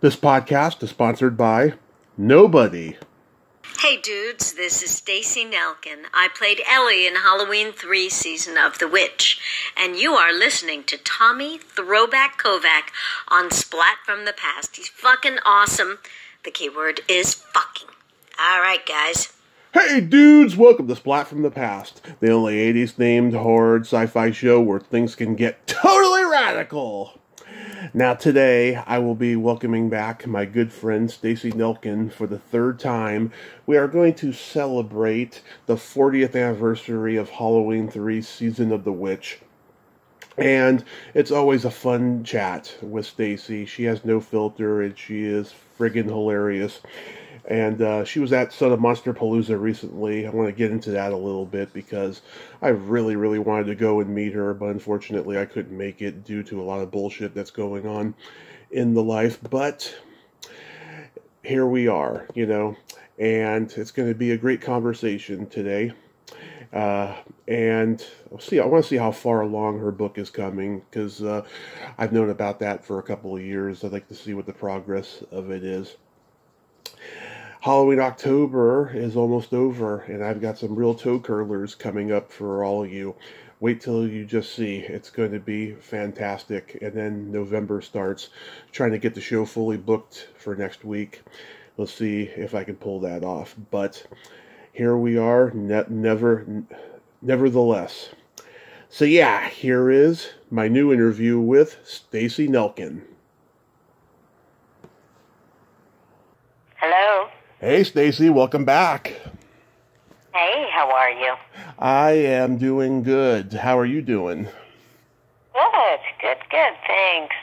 This podcast is sponsored by Nobody. Hey dudes, this is Stacey Nelkin. I played Ellie in Halloween 3 season of The Witch, and you are listening to Tommy Throwback Kovac on Splat from the Past. He's fucking awesome. The keyword is fucking. All right, guys. Hey dudes, welcome to Splat from the Past, the only 80s themed horror sci fi show where things can get totally radical. Now, today I will be welcoming back my good friend Stacey Nelkin for the third time. We are going to celebrate the 40th anniversary of Halloween 3 Season of the Witch. And it's always a fun chat with Stacey. She has no filter and she is friggin' hilarious. And uh, she was at Son of Monsterpalooza recently. I want to get into that a little bit because I really, really wanted to go and meet her, but unfortunately I couldn't make it due to a lot of bullshit that's going on in the life. But here we are, you know, and it's going to be a great conversation today. Uh, and I'll see. I want to see how far along her book is coming because uh, I've known about that for a couple of years. I'd like to see what the progress of it is. Halloween October is almost over, and I've got some real toe curlers coming up for all of you. Wait till you just see. It's going to be fantastic. And then November starts. Trying to get the show fully booked for next week. Let's see if I can pull that off. But here we are, ne- never, nevertheless. So yeah, here is my new interview with Stacey Nelkin. Hello. Hey, Stacey, welcome back. Hey, how are you? I am doing good. How are you doing? Good, good, good. Thanks.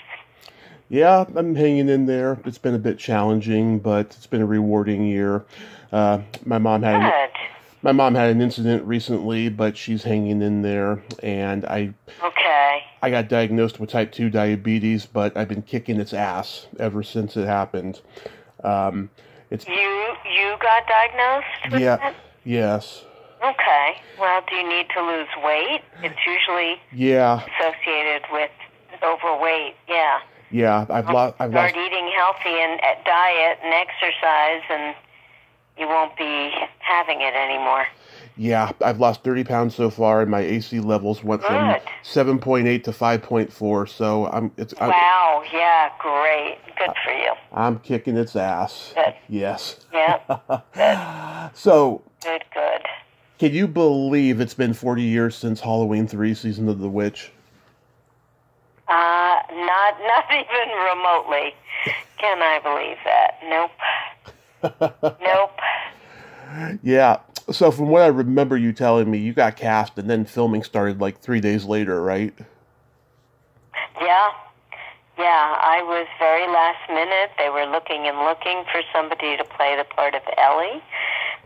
Yeah, I'm hanging in there. It's been a bit challenging, but it's been a rewarding year. Uh, my mom had an, my mom had an incident recently, but she's hanging in there, and I Okay. I got diagnosed with type two diabetes, but I've been kicking its ass ever since it happened. Um, it's You you got diagnosed with yeah, that? yes, Okay. Well, do you need to lose weight? It's usually yeah, associated with overweight. Yeah. yeah. I've lost I've Start eating healthy and diet and exercise, and you won't be having it anymore. Yeah, I've lost 30 pounds so far, and my AC levels went from 7.8 to 5.4. So I'm it's I'm, Wow. Yeah. Great. Good for you. I'm kicking its ass. Good. Yes. Yeah. So good. Good. can you believe it's been 40 years since Halloween 3 Season of the Witch? Uh, not not even remotely. Can I believe that? Nope. nope. Yeah. So from what I remember you telling me, you got cast and then filming started like three days later, right? Yeah. Yeah, I was very last minute. They were looking and looking for somebody to play the part of Ellie,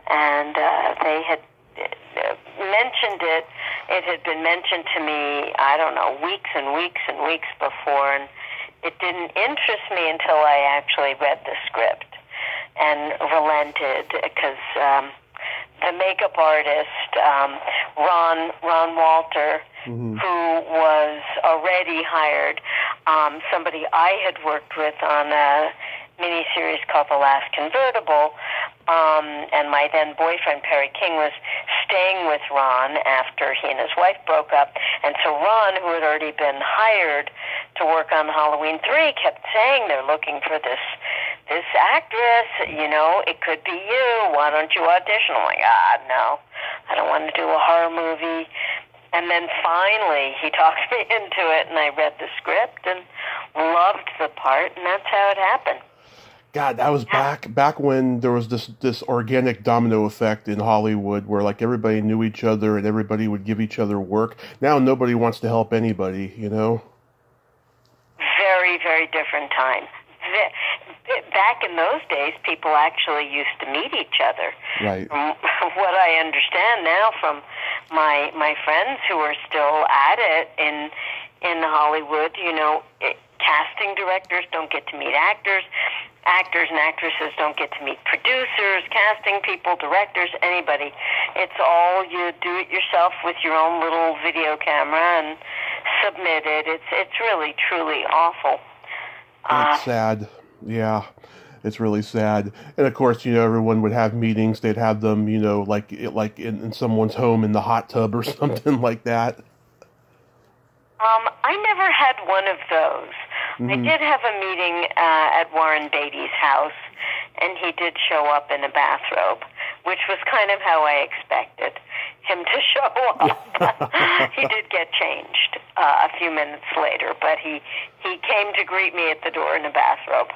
and uh, they had uh, mentioned it. It had been mentioned to me, I don't know, weeks and weeks and weeks before, and it didn't interest me until I actually read the script and relented because um, the makeup artist um, Ron Ron Walter, who was already hired, um, somebody I had worked with on a miniseries called The Last Convertible, um, and my then boyfriend Perry King was staying with Ron after he and his wife broke up, and so Ron, who had already been hired to work on Halloween three, kept saying they're looking for this this actress, you know, it could be you. Why don't you audition? I'm like, ah, no, I don't want to do a horror movie. And then finally, he talked me into it, and I read the script and loved the part, and that's how it happened. God, that was back back when there was this this organic domino effect in Hollywood where like everybody knew each other and everybody would give each other work. Now nobody wants to help anybody, you know? Very, very different time. Back in those days, people actually used to meet each other. Right. From what I understand now from my my friends who are still at it in in Hollywood, you know, it, casting directors don't get to meet actors. Actors and actresses don't get to meet producers, casting people, directors, anybody. It's all you do it yourself with your own little video camera and submit it. It's it's really truly awful. Uh, It's sad. Yeah, it's really sad. And of course, you know, everyone would have meetings. They'd have them, you know, like like in, in someone's home in the hot tub or something like that. Um, I never had one of those. I did have a meeting uh, at Warren Beatty's house, and he did show up in a bathrobe, which was kind of how I expected him to show up. he did get changed uh, a few minutes later, but he he came to greet me at the door in a bathrobe.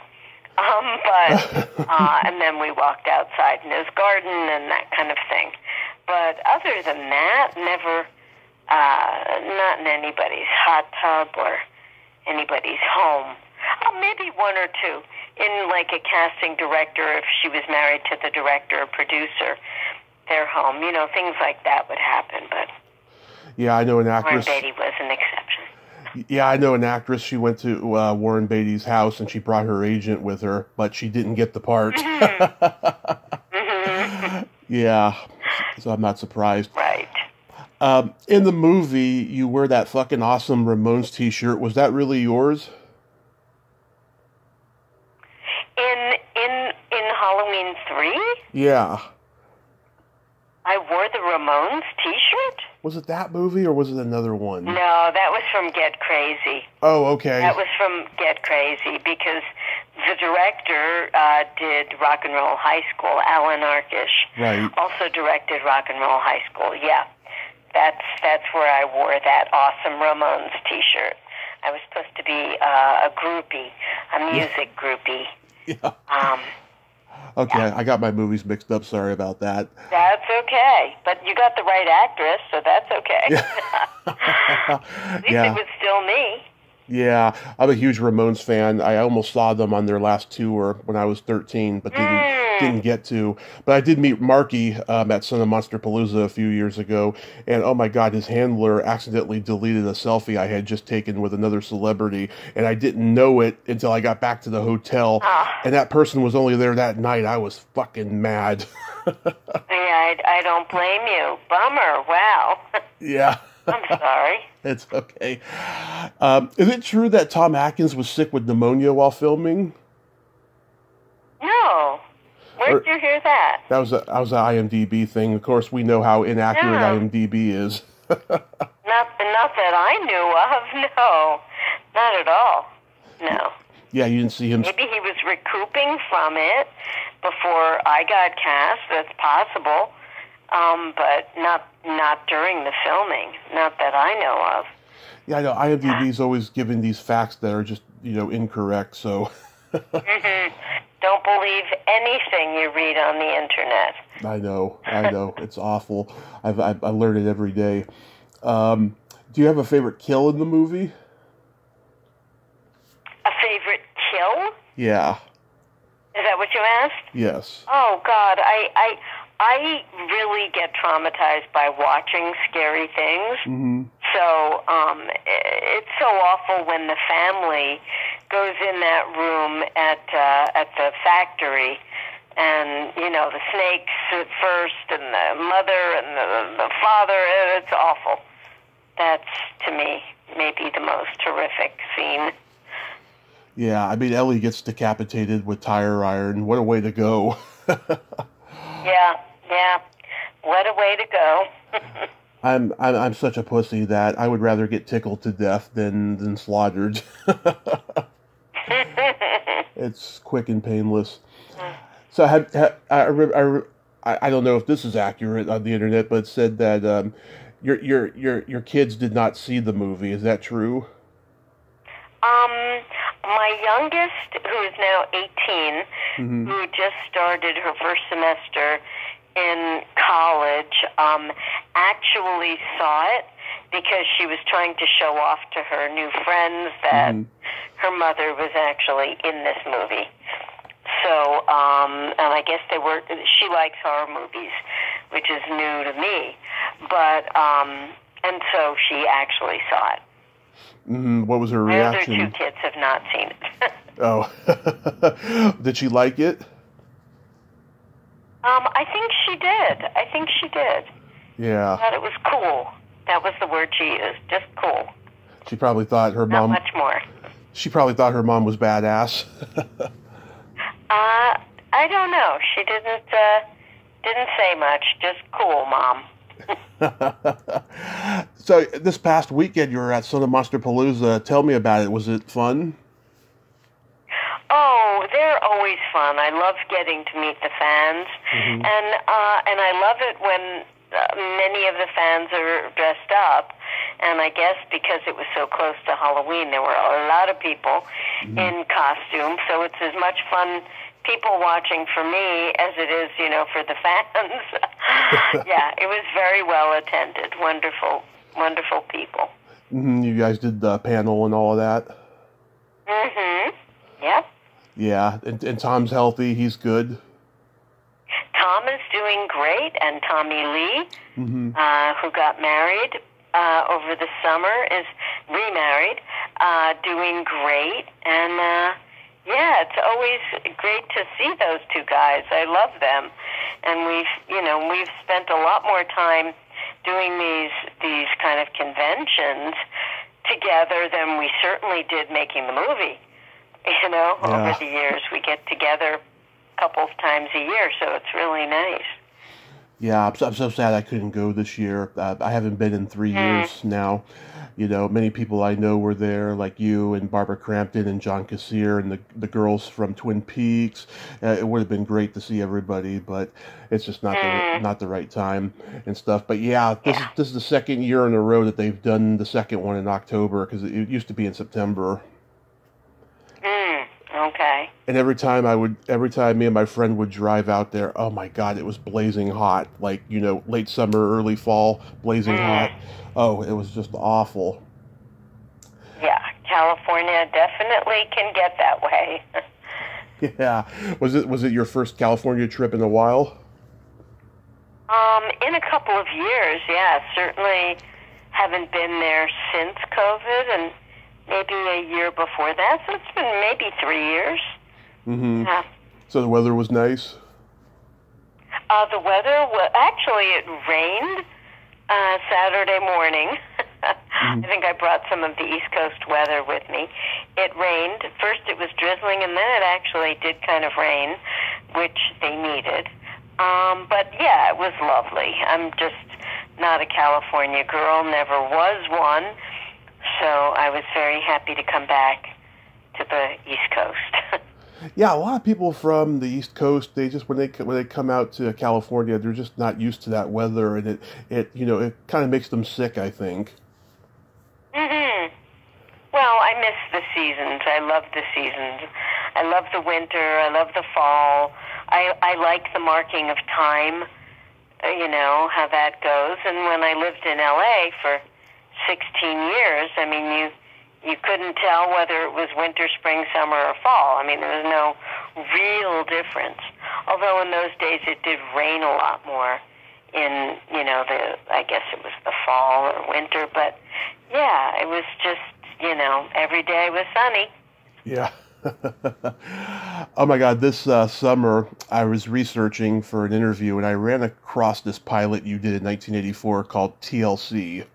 Um, but uh, and then we walked outside in his garden and that kind of thing. But other than that, never, uh, not in anybody's hot tub or anybody's home. Oh, maybe one or two in like a casting director if she was married to the director or producer, their home. You know, things like that would happen. But Yeah, I know an Warren actress. Beatty was an exception. Yeah, I know an actress. She went to uh, Warren Beatty's house and she brought her agent with her, but she didn't get the part. yeah, so I'm not surprised. Right. Um, in the movie, you wear that fucking awesome Ramones T-shirt. Was that really yours? In in in Halloween three, Yeah. I wore the Ramones T-shirt. Was it that movie or was it another one? No, that was from Get Crazy. Oh, okay. That was from Get Crazy because the director uh, did Rock and Roll High School. Allan Arkush Right. also directed Rock and Roll High School. Yeah, that's that's where I wore that awesome Ramones T-shirt. I was supposed to be uh, a groupie, a music groupie. Yeah. Um, Okay, I got my movies mixed up. Sorry about that. that's okay, but you got the right actress, so that's okay. Yeah. At least Yeah. it was still me. Yeah, I'm a huge Ramones fan. I almost saw them on their last tour when I was 13, but didn't Mm. didn't get to. But I did meet Marky um, at Son of Monsterpalooza a few years ago, and oh my God, his handler accidentally deleted a selfie I had just taken with another celebrity, and I didn't know it until I got back to the hotel, Ah. and that person was only there that night. I was fucking mad. Yeah, I, I don't blame you. Bummer. Wow. yeah. I'm sorry. It's okay. Um, is it true that Tom Atkins was sick with pneumonia while filming? No. Where did Or- you hear that? That was a that was an IMDb thing. Of course, we know how inaccurate Yeah. IMDb is. Not, not that I knew of. No, not at all. No. yeah, you didn't see him. Maybe he was recouping from it before I got cast. That's possible. Um, but not not during the filming. Not that I know of. Yeah, I know IMDb is always giving these facts that are just you know incorrect. So Don't believe anything you read on the internet. I know, I know, it's awful. I've, I've I learn it every day. Um, do you have a favorite kill in the movie? A favorite kill? Yeah. Is that what you asked? Yes. Oh God, I I I really get traumatized by watching scary things. hmm So um, it's so awful when the family goes in that room at uh, at the factory, and you know the snakes at first, and the mother and the, the father. It's awful. That's to me maybe the most horrific scene. Yeah, I mean Ellie gets decapitated with tire iron. What a way to go! Yeah, yeah. What a way to go. I'm, I'm I'm such a pussy that I would rather get tickled to death than than slaughtered. it's quick and painless. So have, have, I, re- I, I don't know if this is accurate on the internet, but said that um, your your your your kids did not see the movie. Is that true? Um, my youngest, who is now 18, Mm-hmm. who just started her first semester in college, um, actually saw it because she was trying to show off to her new friends that Mhm. her mother was actually in this movie. So, um, and I guess they were. She likes horror movies, which is new to me. But, um, and so she actually saw it. hmm What was her My other two kids have not seen it. Oh, did she like it? Um, I think she did. I think she did. Yeah, Thought it was cool. That was the word she used. Just cool. she probably thought her Not mom. much more. She probably thought her mom was badass. Uh, I don't know. She didn't uh, didn't say much. Just cool, mom. so this past weekend you were at Son of Monsterpalooza. Tell me about it. Was it fun? Oh, they're always fun. I love getting to meet the fans, mm-hmm. and uh, and I love it when uh, many of the fans are dressed up. And I guess because it was so close to Halloween, there were a lot of people mm-hmm. in costume. So it's as much fun people watching for me as it is, you know, for the fans. yeah, it was very well attended. Wonderful, wonderful people. Mm-hmm. You guys did the panel and all of that. Mm-hmm. Yep. Yeah, and, and Tom's healthy. He's good. Tom is doing great, and Tommy Lee, mm-hmm. uh, who got married uh, over the summer, is remarried, uh, doing great, and uh, yeah, it's always great to see those two guys. I love them, and we've you know we've spent a lot more time doing these these kind of conventions together than we certainly did making the movie. You know, yeah. over the years we get together a couple of times a year, so it's really nice. Yeah, I'm so, I'm so sad I couldn't go this year. Uh, I haven't been in three mm. years now. You know, many people I know were there, like you and Barbara Crampton and John Kassir and the the girls from Twin Peaks. Uh, it would have been great to see everybody, but it's just not mm. the not the right time and stuff. But yeah, this yeah. is this is the second year in a row that they've done the second one in October because it used to be in September. Okay. And every time I would, every time me and my friend would drive out there, oh my God, it was blazing hot. Like, you know, late summer, early fall, blazing mm. hot. Oh, it was just awful. Yeah, California definitely can get that way. yeah. Was it, was it your first California trip in a while? Um, in a couple of years, yeah. Certainly haven't been there since COVID and maybe a year before that. So it's been maybe three years. Mm-hmm. Yeah. So the weather was nice. Uh, the weather was actually it rained uh, Saturday morning. mm-hmm. I think I brought some of the East Coast weather with me. It rained. First it was drizzling, and then it actually did kind of rain, which they needed. Um, but yeah, it was lovely. I'm just not a California girl, never was one. So I was very happy to come back to the East Coast. yeah, a lot of people from the East Coast, they just when they when they come out to California, they're just not used to that weather, and it it you know it kind of makes them sick. I think. Mm-hmm. Well, I miss the seasons. I love the seasons. I love the winter. I love the fall. I I like the marking of time. Uh, you know how that goes. And when I lived in LA for 16 years, I mean, you you couldn't tell whether it was winter, spring, summer, or fall. I mean, there was no real difference. Although in those days it did rain a lot more in, you know, the I guess it was the fall or winter, but yeah, it was just, you know, every day was sunny. Yeah. oh my God! This uh, summer, I was researching for an interview, and I ran across this pilot you did in 1984 called TLC.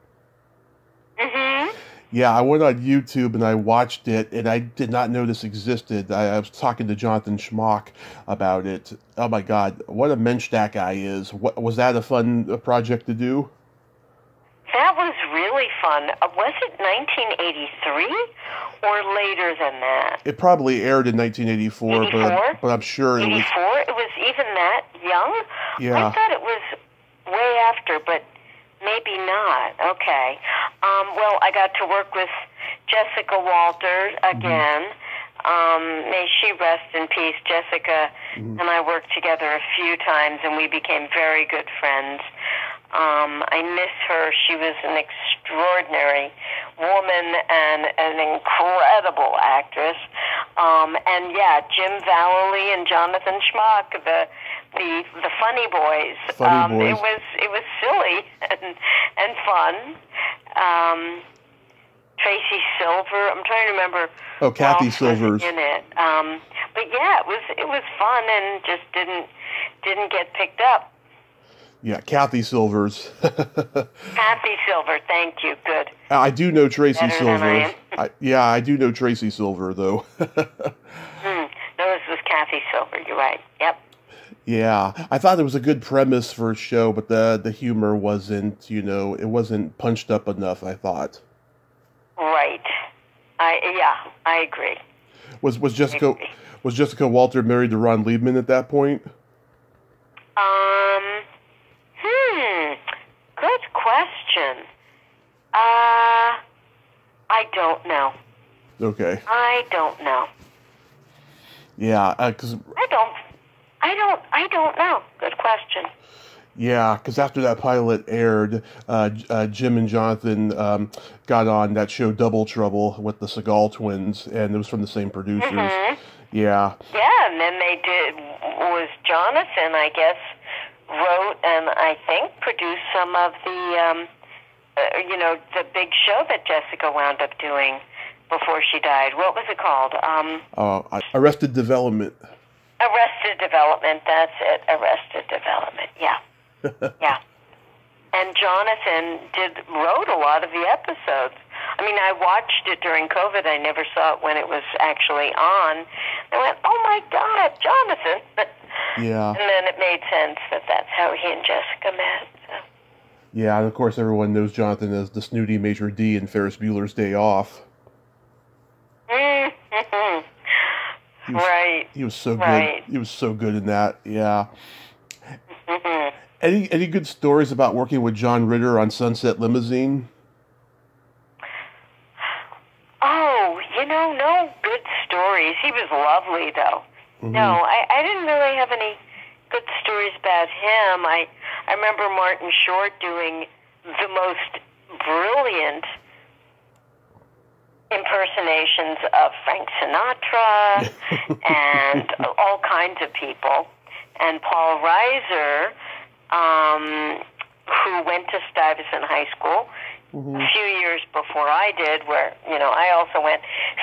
Yeah, I went on YouTube and I watched it, and I did not know this existed. I, I was talking to Jonathan Schmock about it. Oh my God, what a mensch that guy is! What was that a fun uh, project to do? That was really fun. Uh, was it 1983 or later than that? It probably aired in 1984, 84? but but I'm sure 84? it was. 84? It was even that young. Yeah. I thought it was way after, but Maybe not. Okay. Um, well, I got to work with Jessica Walter again. Mm-hmm. Um, may she rest in peace. Jessica mm-hmm. and I worked together a few times, and we became very good friends. Um, I miss her. She was an extraordinary woman and an incredible actress. Um, and yeah, Jim Vallely and Jonathan Schmock, the the the funny boys. Funny um, boys. It was it was silly and and fun. Um, Tracy Silver. I'm trying to remember. Oh, Cathy Silvers in it. Um, but yeah, it was it was fun and just didn't didn't get picked up. Yeah, Cathy Silvers. Cathy Silver, thank you. Good. I do know Tracy Better Silver. I, I, yeah, I do know Tracy Silver though. hmm. No, this was Cathy Silver. You're right. Yep. Yeah, I thought it was a good premise for a show, but the the humor wasn't, you know, it wasn't punched up enough. I thought. Right. I yeah, I agree. Was was Jessica was Jessica Walter married to Ron Leibman at that point? I don't know. Okay. I don't know. Yeah, because I don't. I don't. I don't know. Good question. Yeah, because after that pilot aired, uh, uh, Jim and Jonathan um, got on that show Double Trouble with the Sagal twins, and it was from the same producers. Mhm. Yeah, Yeah, and then they did. Was Jonathan? I guess wrote and I think produced some of the, um, uh, you know, the big show that Jessica wound up doing before she died. What was it called? Um, uh, Arrested Development. Arrested Development. That's it. Arrested Development. Yeah, yeah. And Jonathan did wrote a lot of the episodes. I mean, I watched it during COVID. I never saw it when it was actually on. I went, "Oh my God, Jonathan!" Yeah, and then it made sense that that's how he and Jessica met. So. Yeah, and of course everyone knows Jonathan as the snooty maitre d' in Ferris Bueller's Day Off. Mm-hmm. He was, Right. He was so good. Right. He was so good in that. Yeah. Any any good stories about working with John Ritter on Sunset Limousine? Oh, you know, no good stories. He was lovely, though. Mhm. No, I, I didn't really have any good stories about him. I I remember Martin Short doing the most brilliant impersonations of Frank Sinatra and all kinds of people. And Paul Reiser, um, who went to Stuyvesant High School Mhm. a few years before I did, where, you know, I also went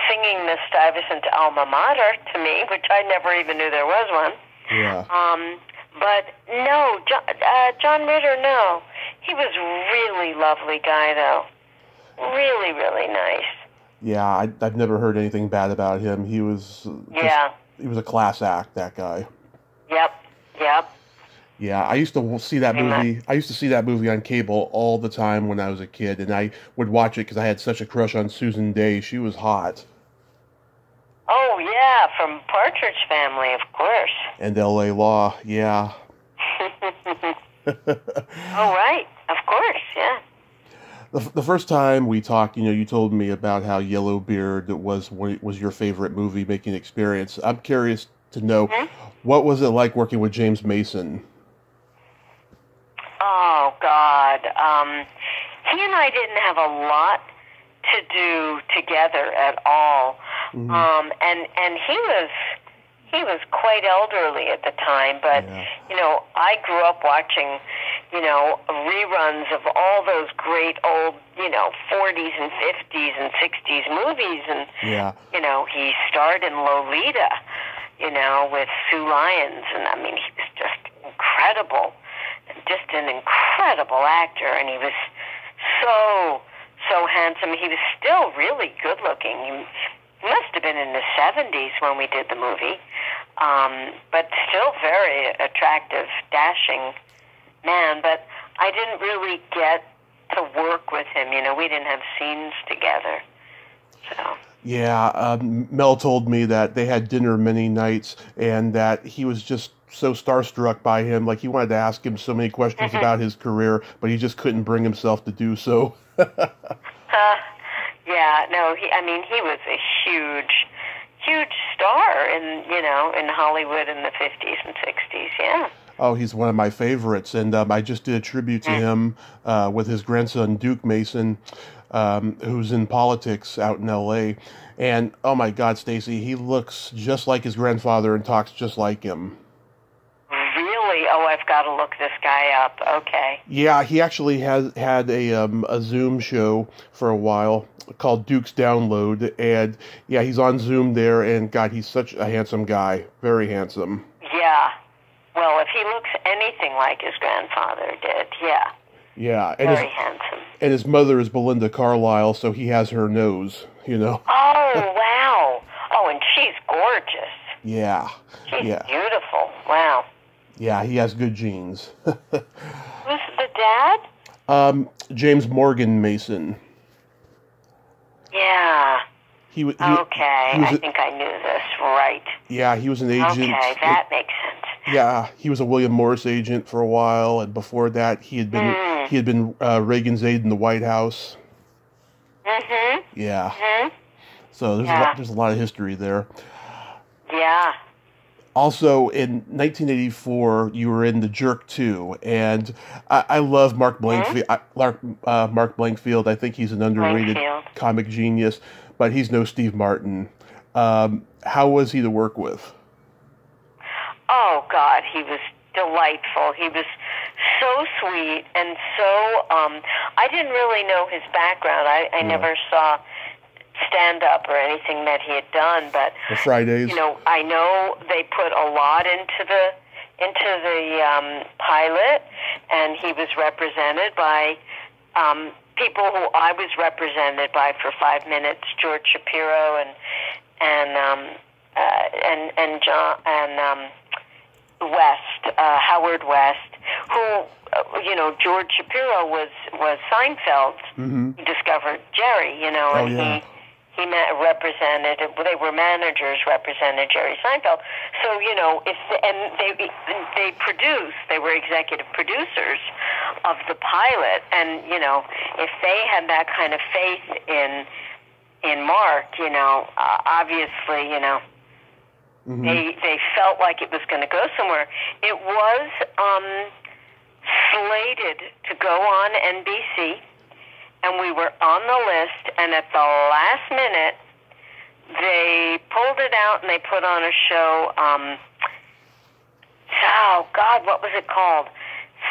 singing the Stuyvesant alma mater to me, which I never even knew there was one. Yeah. Um, but no, John, uh, John Ritter, no. He was really lovely guy, though. Really, really nice. Yeah, I, I've never heard anything bad about him. He was just, Yeah. he was a class act. That guy. Yep. Yep. Yeah, I used to see that movie. I used to see that movie on cable all the time when I was a kid, and I would watch it because I had such a crush on Susan Dey. She was hot, Oh, yeah, from Partridge Family, of course. and L.A. Law. Yeah. oh, right. Of course, yeah. The, the first time we talked, you know, you told me about how Yellowbeard was was your favorite movie making experience. I'm curious to know Mhm. what was it like working with James Mason. Oh God, um, he and I didn't have a lot to do together at all, Mhm. um, and and he was he was quite elderly at the time, but Yeah. you know I grew up watching you know reruns of all those great old you know 40s and 50s and 60s movies, and Yeah, you know he starred in Lolita, you know with Sue Lyons, and I mean he was just incredible just an incredible actor, and he was so so handsome. He was still really good looking. He must have been in the seventies when we did the movie, um, but still very attractive, dashing man. But I didn't really get to work with him. You know, we didn't have scenes together. So yeah. Um, Mel told me that they had dinner many nights, and that he was just so starstruck by him. Like he wanted to ask him so many questions Mhm. about his career, but he just couldn't bring himself to do so. Yeah, no, he. I mean, he was a huge, huge star in you know in Hollywood in the fifties and sixties. Yeah. Oh, he's one of my favorites, and um, I just did a tribute to him uh, with his grandson Duke Mason, um, who's in politics out in L.A. And oh my God, Stacey, he looks just like his grandfather and talks just like him. Oh, I've got to look this guy up. Okay. Yeah, he actually has had a um, a Zoom show for a while called Duke's Download, and yeah, he's on Zoom there, and God, he's such a handsome guy, very handsome. Yeah. Well, if he looks anything like his grandfather did, yeah, Yeah, and his very handsome. and his mother is Belinda Carlisle, so he has her nose, you know. Oh wow. Oh, and she's gorgeous. Yeah, She's yeah, beautiful. Wow. Yeah. He has good genes. Who's the dad? um, James Morgan Mason. Yeah. He, he Okay. he was I a- think I knew this. Right. yeah, he was an agent. Okay, that makes sense. Yeah, he was a William Morris agent for a while, and before that, he had been Hmm. he had been uh, Reagan's aide in the White House. Mhm. Yeah, Mhm. so there's a lot, there's a lot of history there. Yeah. Also, in 1984, you were in The Jerk 2, and I, I love Mark Blankfield. I, Mark, uh, Mark Blankfield. I think he's an underrated Blankfield. comic genius, but he's no Steve Martin. Um, how was he to work with? Oh God, he was delightful. He was so sweet and so. Um, I didn't really know his background. I, I never saw stand up or anything that he had done, but The Fridays. you know, I know they put a lot into the into the um, pilot, and he was represented by um, people who I was represented by for five minutes: George Shapiro and and um, uh, and and John and um, West, uh, Howard West, who uh, you know George Shapiro was was Seinfeld's Mhm. he discovered Jerry, you know, Oh, and yeah. he he represented. They were managers represented Jerry Seinfeld. So you know, if and they they produced. They were executive producers of the pilot, and you know, if they had that kind of faith in in Mark, you know, uh, obviously, you know, Mhm. they they felt like it was going to go somewhere. It was um, slated to go on NBC, and we were on the list. And at the last minute, they pulled it out and they put on a show. Um, oh God, what was it called?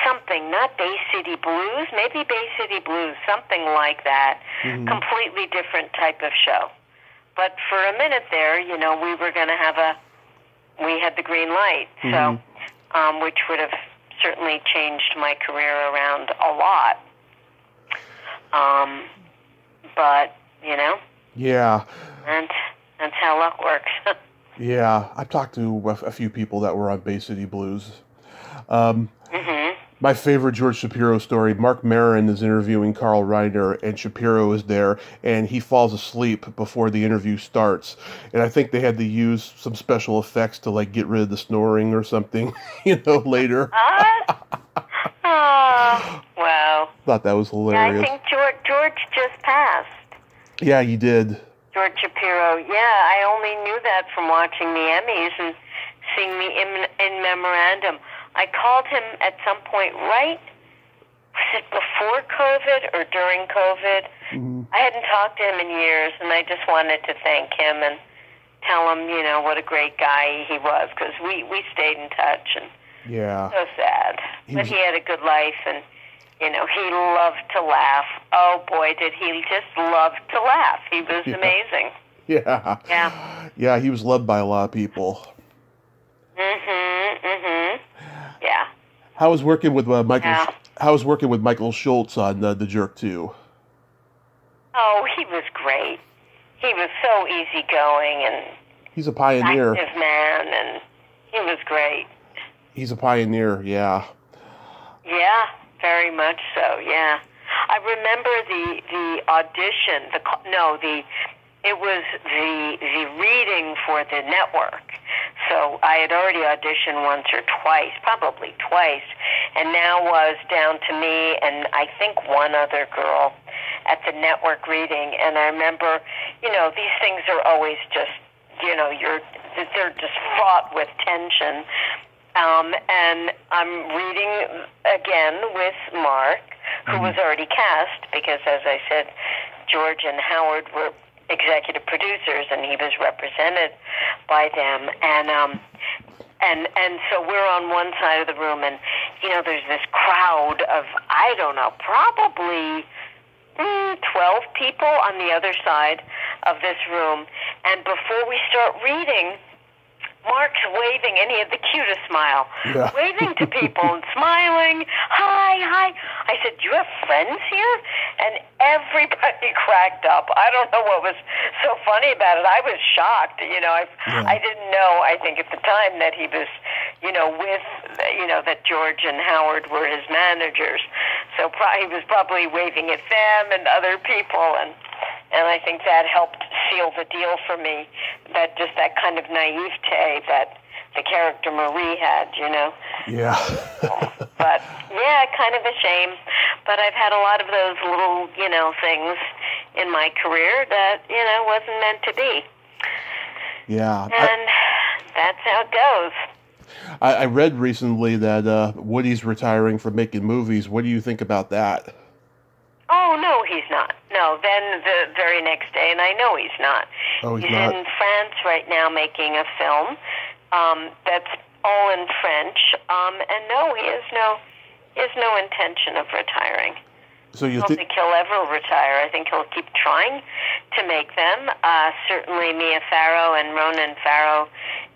Something, not Bay City Blues, maybe Bay City Blues, something like that. Completely different type of show. But for a minute there, you know, we were going to have a, we had the green light, so, um, which would have certainly changed my career around a lot. Um, but you know, Yeah, and that's how luck works. yeah. I've talked to a, a few people that were on Bay City Blues. Um, hmm My favorite George Shapiro story Marc Maron is interviewing Carl Reiner, and Shapiro is there, and he falls asleep before the interview starts. And I think they had to use some special effects to, like, get rid of the snoring or something, you know, later. Ah, oh, wow. Thought that was Yeah, I hilarious. think George George just passed. Yeah, he did. George Shapiro. Yeah, I only knew that from watching the Emmys and seeing the in, in memorandum. I called him at some point, right? Was it before COVID or during COVID? Mhm. I hadn't talked to him in years, and I just wanted to thank him and tell him, you know, what a great guy he was because we we stayed in touch and Yeah. so sad. He but was- he had a good life and. You know, he loved to laugh. Oh boy, did he just love to laugh. He was Yeah. amazing. Yeah. Yeah. Yeah, he was loved by a lot of people. How was working with uh, Michael? Yeah. How was working with Michael Schultz on uh, The Jerk too? Oh, he was great. He was so easygoing and He's a pioneer. active man, and he was great. He's a pioneer. Yeah. Yeah, very much so. Yeah, I remember the the audition. The no, the it was the the reading for the network. So I had already auditioned once or twice, probably twice, and now was down to me and I think one other girl at the network reading. And I remember, you know, these things are always just, you know, you're they're just fraught with tension. Um, and I'm reading again with Mark, who was already cast because, as I said, George and Howard were executive producers, and he was represented by them. And um, and and so we're on one side of the room, and you know, there's this crowd of I don't know, probably mm, 12 people on the other side of this room. And before we start reading, Mark's waving, and he had the cutest smile, Yeah. waving to people and smiling. Hi, hi. I said, "Do you have friends here?" And everybody cracked up. I don't know what was so funny about it. I was shocked. You know, I Yeah. I didn't know. I think at the time that he was, you know, with you know that George and Howard were his managers. So pro- he was probably waving at them and other people, and and I think that helped seal the deal for me. That just that kind of naivete that the character Marie had, you know. Yeah. But yeah, kind of a shame. But I've had a lot of those little, you know, things in my career that you know wasn't meant to be, yeah. I, and that's how it goes. I I read recently that uh, Woody's retiring from making movies. What do you think about that? Oh no, he's not. No, then the very next day, and I know he's not. Oh, he's he's not? in France right now making a film um, that's all in French. Um, and no, he has no, he has no intention of retiring. So you I don't think? think he'll ever retire. I think he'll keep trying to make them. Uh, certainly, Mia Farrow and Ronan Farrow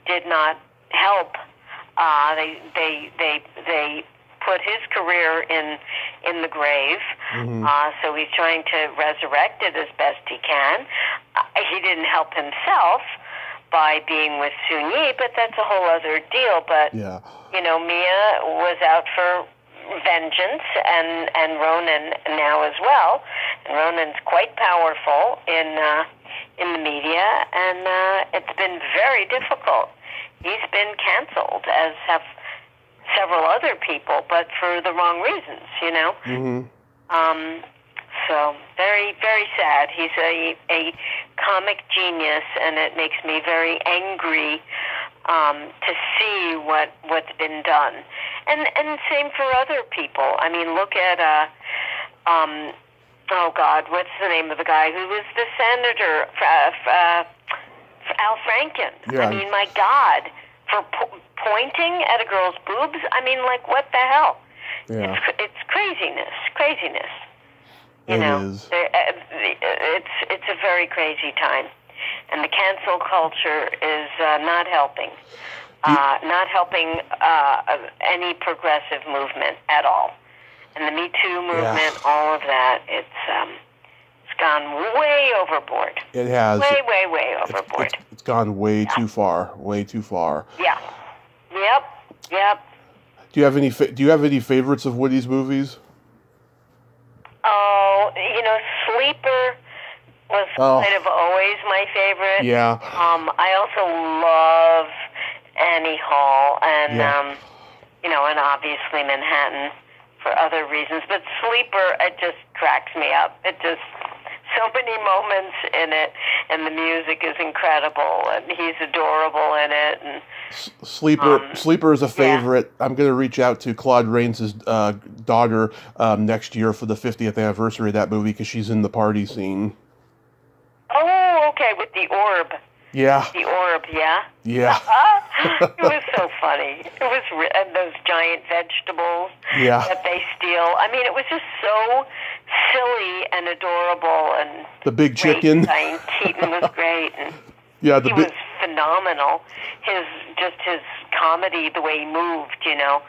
did not help. Uh, they they they they put his career in in the grave. Uh, so he's trying to resurrect it as best he can. Uh, he didn't help himself by being with Soon-Yi, but that's a whole other deal. But Yeah. you know, Mia was out for vengeance, and and Ronan now as well. And Ronan's quite powerful in uh, in the media, and uh, it's been very difficult. He's been canceled, as have several other people, but for the wrong reasons. You know. hmm Um, so very, very sad. He's a a comic genius, and it makes me very angry um, to see what what's been done. And and same for other people. I mean, look at uh, um, oh God, what's the name of the guy who was the senator? Uh, uh, Al Franken. Yeah. I mean, my God, for po- pointing at a girl's boobs. I mean, like what the hell? Yeah. It's it's craziness, craziness. You It know, is. Uh, it's it's a very crazy time, and the cancel culture is uh, not helping, uh, not helping uh, any progressive movement at all. And the Me Too movement, all of that, it's um, it's gone way overboard, It has. way, way, way overboard. it's, it's gone way too far. Way too far. Yeah, yep, yep. Do you have any? Fa- do you have any favorites of Woody's movies? Oh, you know, Sleeper was Oh. kind of always my favorite. Yeah. Um, I also love Annie Hall, and Yeah. um, you know, and obviously Manhattan for other reasons. But Sleeper, it just cracks me up. It just so many moments in it, and the music is incredible, and he's adorable in it, and Sleeper. Um, Sleeper is a favorite. I'm going to reach out to Claude Rains' uh, daughter um, next year for the 50th anniversary of that movie because she's in the party scene. oh, okay, with the orb, Yeah. the orb, yeah. Yeah. it was so funny. It was, re- and those giant vegetables Yeah. that they steal. I mean, it was just so silly and adorable and The big chicken. Diane Keaton was great, and Yeah. The he big. was phenomenal. His just his comedy, the way he moved, you know,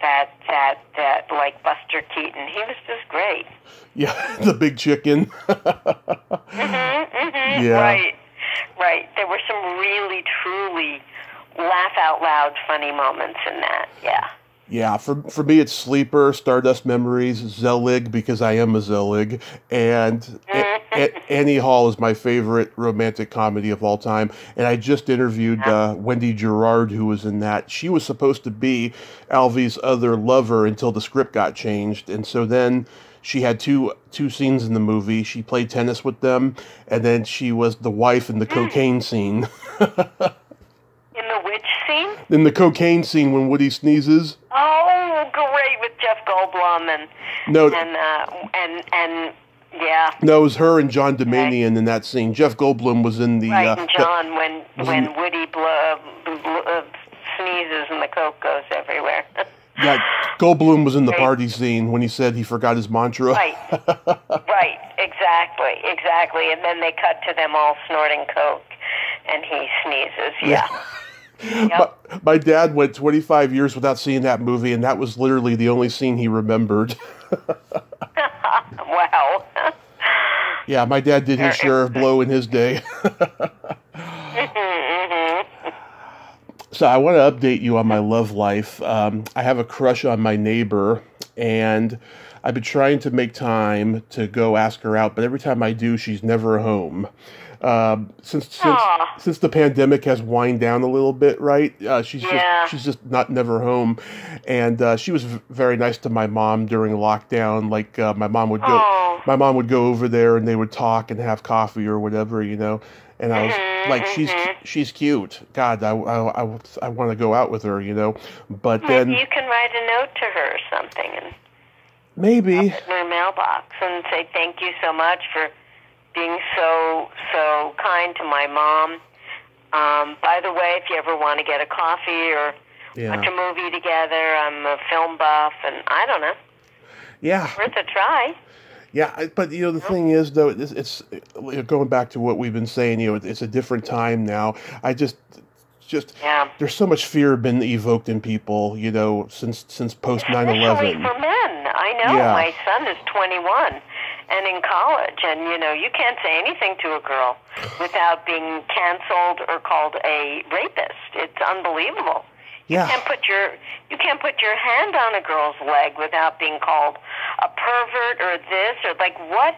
that that that like Buster Keaton. He was just great. Yeah. The big chicken. hmm Yeah. Right, right. There were some really, truly laugh out loud funny moments in that. Yeah. Yeah, for for me it's Sleeper, Stardust Memories, Zelig because I am a Zelig, and A- A- Annie Hall is my favorite romantic comedy of all time. And I just interviewed uh, Wendy Girard, who was in that. She was supposed to be Alvy's other lover until the script got changed, and so then she had two two scenes in the movie. She played tennis with them, and then she was the wife in the cocaine scene. In the witch scene? in the cocaine scene when Woody sneezes. Oh, great with Jeff Goldblum and No, and uh, and and yeah, No, it was her and John Doumanian in that scene. Jeff Goldblum was in the. right. uh, and the- John, when when in- Woody blow, uh, sneezes and the coke goes everywhere. yeah, Goldblum was in the party scene when he said he forgot his mantra. right, right, exactly, exactly. And then they cut to them all snorting coke, and he sneezes. Yeah, my, my dad went 25 years without seeing that movie, and that was literally the only scene he remembered. wow. yeah, my dad did his share of blow in his day. Mm-hmm. So I want to update you on my love life. Um, I have a crush on my neighbor, and I've been trying to make time to go ask her out, but every time I do, she's never home. Um, since since since the pandemic has wind down a little bit, right? Uh, she's Yeah. just she's just not never home, and uh, she was v- very nice to my mom during lockdown. Like uh, my mom would go, Aw. my mom would go over there and they would talk and have coffee or whatever, you know. And I was Mhm, like, she's mhm. she's cute. God, I I, I, I want to go out with her, you know. But Maybe then you can write a note to her or something and maybe, in her mailbox and say thank you so much for being so so kind to my mom. Um, by the way, if you ever want to get a coffee or yeah, watch a movie together, I'm a film buff, and I don't know, yeah. worth a try. Yeah, but you know the thing is though, it's, it's going back to what we've been saying. You know, it's a different time now. I just, just Yeah. there's so much fear been evoked in people. You know, since since post 9/11. Especially for men. I know. Yeah. My son is 21 and in college, and you know, you can't say anything to a girl without being canceled or called a rapist. It's unbelievable. Yeah, You can't put your you can't put your hand on a girl's leg without being called a pervert or this or like what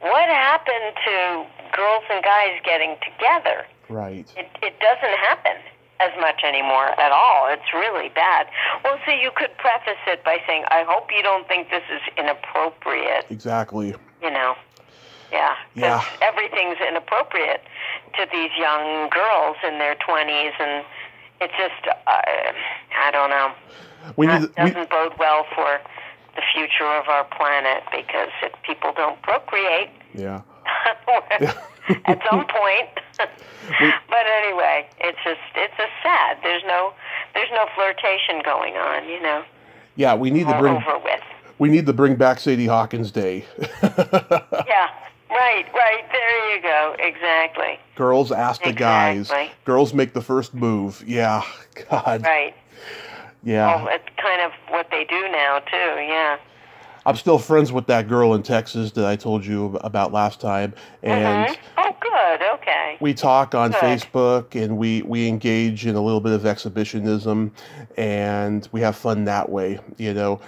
what happened to girls and guys getting together? right. It, it doesn't happen as much anymore at all. It's really bad. Well, so you could preface it by saying, I hope you don't think this is inappropriate, Exactly. you know. Yeah. Yeah. everything's inappropriate to these young girls in their 20s, and it's just, uh, I don't know. We That need we, doesn't bode well for the future of our planet because if people don't procreate, yeah. at some point. but anyway, it's just it's just sad. There's no there's no flirtation going on, you know. Yeah, we need to bring over with. we need to bring back Sadie Hawkins Day. Yeah. Right, right. There you go. Exactly. Girls ask the guys. Girls make the first move. Yeah. God. Right. Yeah. Well, it's kind of what they do now too. Yeah. I'm still friends with that girl in Texas that I told you about last time, and Mhm. Oh, good. Okay. we talk on Good. Facebook and we we engage in a little bit of exhibitionism, and we have fun that way. You know.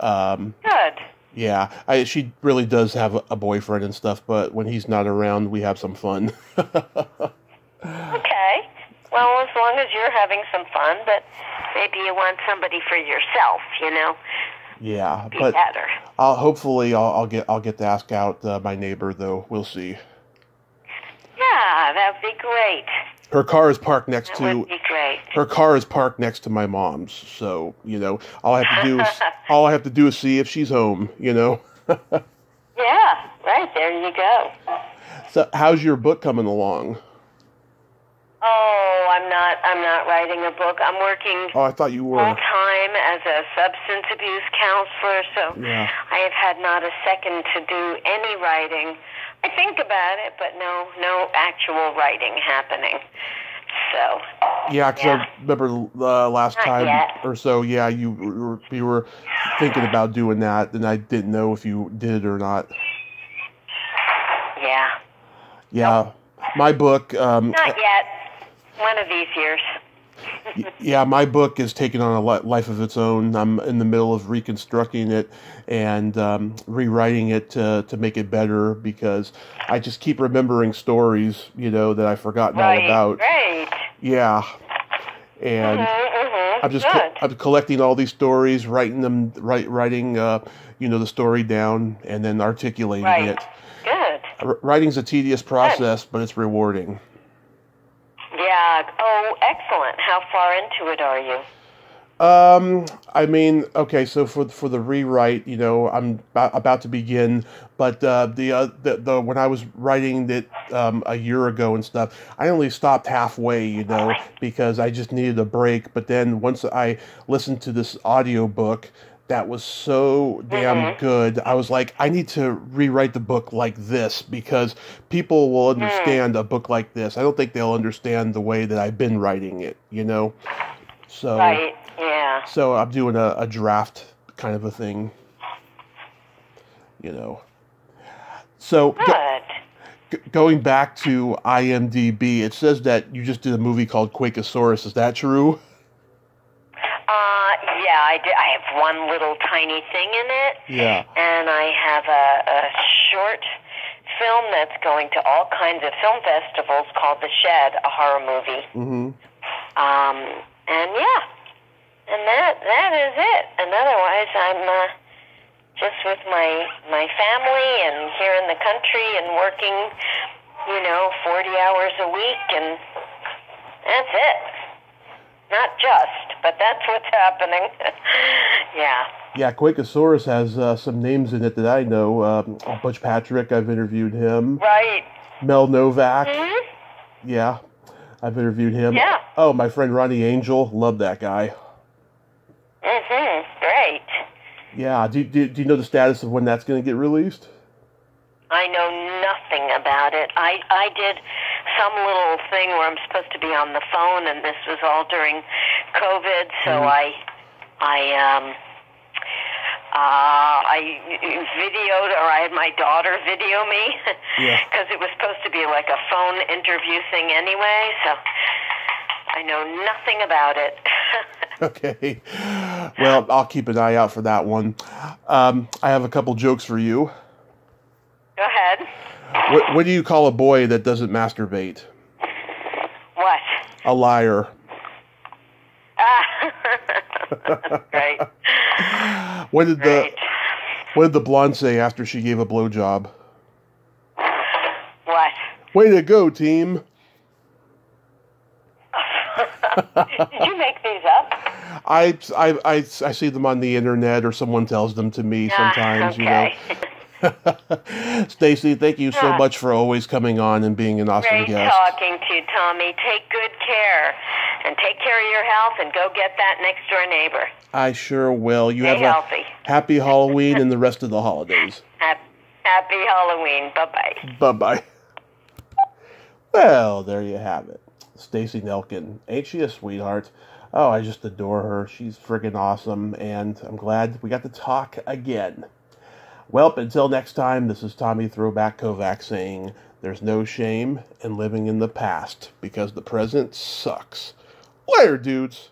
Um, Good. Yeah, I, she really does have a, boyfriend and stuff, but when he's not around, we have some fun. Okay. Well, as long as you're having some fun, but maybe you want somebody for yourself, you know. yeah, Be but better. I'll hopefully I'll, I'll get I'll get to ask out uh, my neighbor though. We'll see. Yeah, that would be great. Her car is parked next That to would be great. her car is parked next to my mom's, so you know all I have to do is all I have to do is see if she's home. You know. Yeah, right. There you go. So how's your book coming along? Oh, I'm not. I'm not writing a book. I'm working Oh, I thought you full were. time as a substance abuse counselor, so Yeah. I have had not a second to do any writing. I think about it, but no, no actual writing happening. So, Yeah, because Yeah. I remember uh, last Not time yet. or so. Yeah, you were you were thinking about doing that, and I didn't know if you did it or not. yeah, Yeah, my book. Um, not yet. One of these years. Yeah, my book is taking on a life of its own. I'm in the middle of reconstructing it and um, rewriting it to, to make it better because I just keep remembering stories, you know, that I've forgotten all Right, about. right. Yeah, and Mm-hmm. I'm just co- I'm collecting all these stories, writing them, write, writing, uh, you know, the story down, and then articulating Right. it. Good. R- writing's a tedious process, but it's rewarding. Yeah. Oh, excellent. How far into it are you? Um, I mean, okay, so for for the rewrite, you know, I'm about, about to begin, but uh, the, uh, the the when I was writing it um, a year ago and stuff, I only stopped halfway, you know, because I just needed a break. But then once I listened to this audio book, that was so damn Mhm. good. I was like, I need to rewrite the book like this because people will understand a book like this. I don't think they'll understand the way that I've been writing it, you know? So, Right. Yeah. so I'm doing a, a draft kind of a thing, you know? So, go- g- going back to IMDb, it says that you just did a movie called Quakeosaurus. Is that true? Uh, yeah, I, did, I have one little tiny thing in it. Yeah. And I have a, a short film that's going to all kinds of film festivals called The Shed, a horror movie. Mm-hmm. Um, and yeah, and that that is it. And otherwise, I'm uh, just with my my family and here in the country and working, you know, 40 hours a week, and that's it. Not just, but that's what's happening. yeah. Yeah, Quakeosaurus has uh, some names in it that I know. Um, Butch Patrick, I've interviewed him. Right. Mel Novak, hmm yeah, I've interviewed him. Yeah. Oh, my friend Ronnie Angel, love that guy. hmm Great. Yeah, do, do, do you know the status of when that's going to get released? I know nothing about it. I I did some little thing where I'm supposed to be on the phone, and this was all during COVID, so Mhm. I I um uh, I videoed, or I had my daughter video me, Yeah. because it was supposed to be like a phone interview thing anyway. So I know nothing about it. Okay. Well, I'll keep an eye out for that one. Um, I have a couple jokes for you. What, what do you call a boy that doesn't masturbate? What? A liar. Ah, Great. What did the What did the blonde say after she gave a blowjob? What? Way to go, team! Did you make these up? I, I, I, I see them on the internet or someone tells them to me sometimes, Ah, okay. you know. Stacey, thank you so much for always coming on and being an awesome guest. Great guest. talking to you, Tommy. Take good care. And take care of your health and go get that next door neighbor. I sure will. You Stay have a healthy. happy Halloween and the rest of the holidays. Happy Halloween. Bye bye. Bye bye. Well, there you have it. Stacey Nelkin. Ain't she a sweetheart? Oh, I just adore her. She's friggin' awesome, and I'm glad we got to talk again. Well, until next time, this is Tommy Throwback Kovac saying there's no shame in living in the past because the present sucks. Later, dudes.